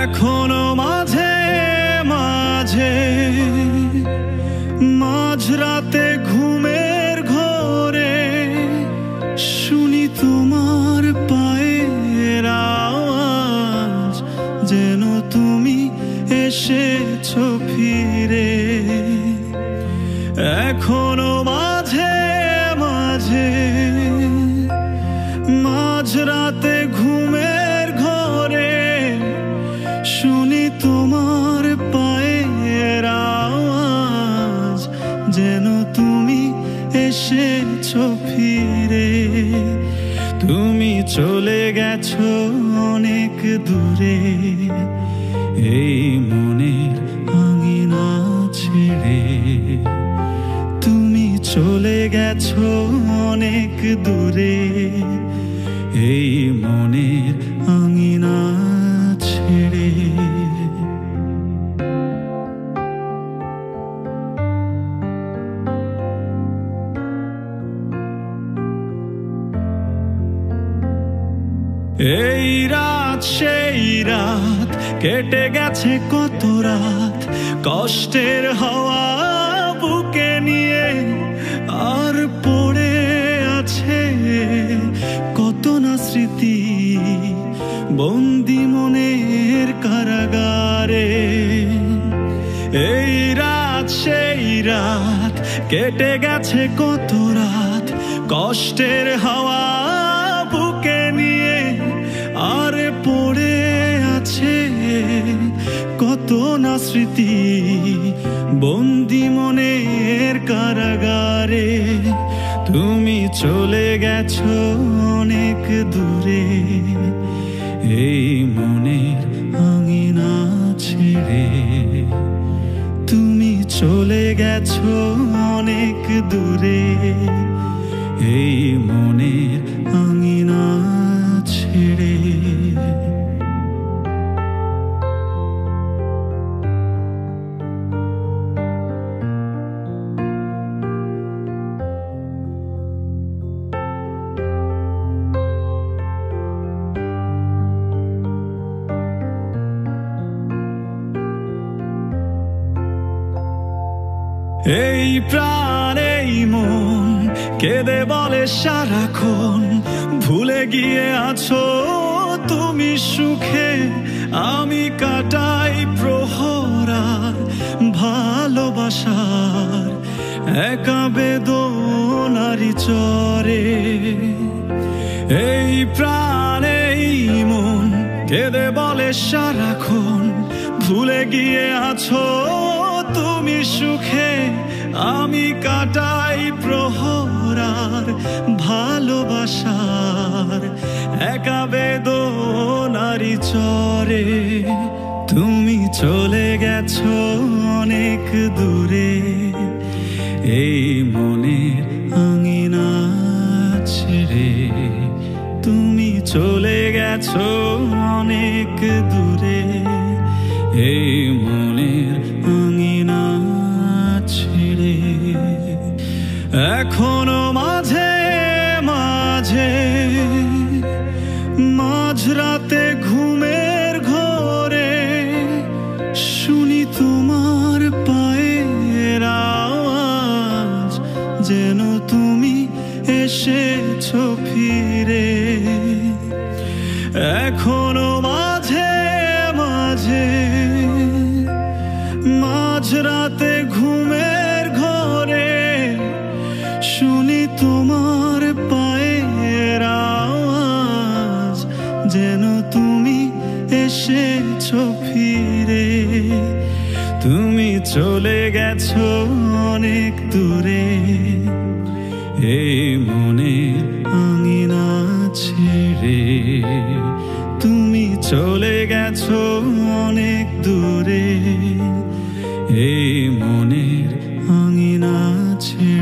এখনও মাঝে মাঝে, মাঝরাতে ঘুমের ঘরে শুনি তোমার পায়ের আওয়াজ, যেন তুমি এসেছ ফিরে। এখনও মাঝে মাঝে, মাঝরাতে ঘুমের তোমার পায়ের আওয়াজ, যেন তুমি এসেছ ফিরে। তুমি চলে গেছো অনেক দূরে, এই মনের আঙিনা ছেড়ে। তুমি চলে গেছো অনেক দূরে, এই এই রাত, সেই রাত, কেটে গেছে কত রাত। কষ্টের হাওয়া বুকে নিয়ে আর পড়ে আছে কত না স্মৃতি। বন্দি মনের কারাগারে। এই রাত, সেই রাত, কেটে গেছে কত রাত। কষ্টের হাওয়া আর পড়ে আছে কত না স্মৃতি। বন্দি মনের কারাগারে তুমি চলে গেছো অনেক দূরে। এই মনের আঙিনা ছেড়ে তুমি চলে গেছো অনেক দূরে। এই মনের আঙিনা ছেড়ে এই প্রাণ, এই মন, কেঁদে বলে সারাক্ষণ, ভুলে গিয়ে আছো তুমি সুখে, আমি কাটাই প্রহরার ভালোবাসার একা বেদনারি চরে। এই প্রাণ, এই মন, কেঁদে বলে সারাক্ষণ, ভুলে গিয়ে আছো সুখে আমি কাটাই প্রহরার ভালোবাসার। একা বেদনারি চরে তুমি চলে গেছো অনেক দূরে। এই মনের আঙিনা ছেড়ে তুমি চলে গেছো অনেক যেন তুমি এসেছ ফিরে। এখনও মাঝে মাঝে, মাঝরাতে ঘুমের ঘরে শুনি তোমার পায়ের আওয়াজ, যেন তুমি এসেছ ফিরে। তুমি চলে গেছো অনেক দূরে। এই মনে আঙিনা ছেড়ে তুমি চলে গেছো অনেক দূরে। এই মনের আঙিনা ছেড়ে